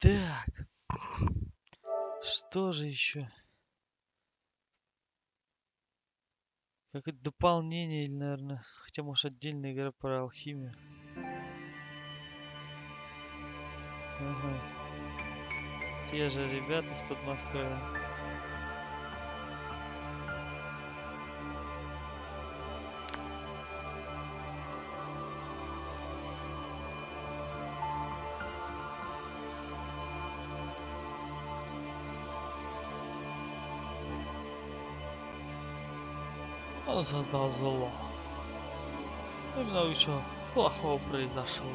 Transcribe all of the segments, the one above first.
Так. Что же еще? Какое-то дополнение или, наверное, хотя, может, отдельная игра про алхимию. Ага. Те же ребята из Подмосковья. Он создал зло. И много чего плохого произошло.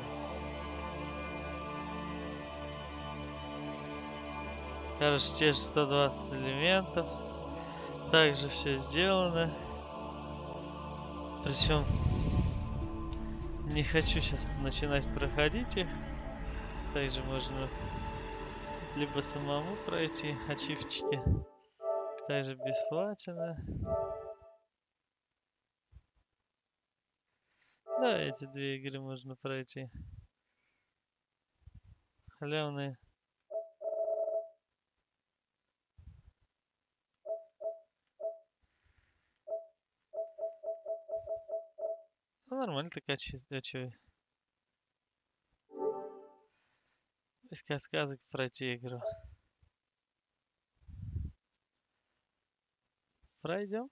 Короче, те же 120 элементов. Также все сделано. Причем не хочу сейчас начинать проходить их. Также можно либо самому пройти ачивчики. Также бесплатно. Да, эти две игры можно пройти. Халявные. Ну, нормально такая чистая, чё. Без сказок пройти игру. Пройдем.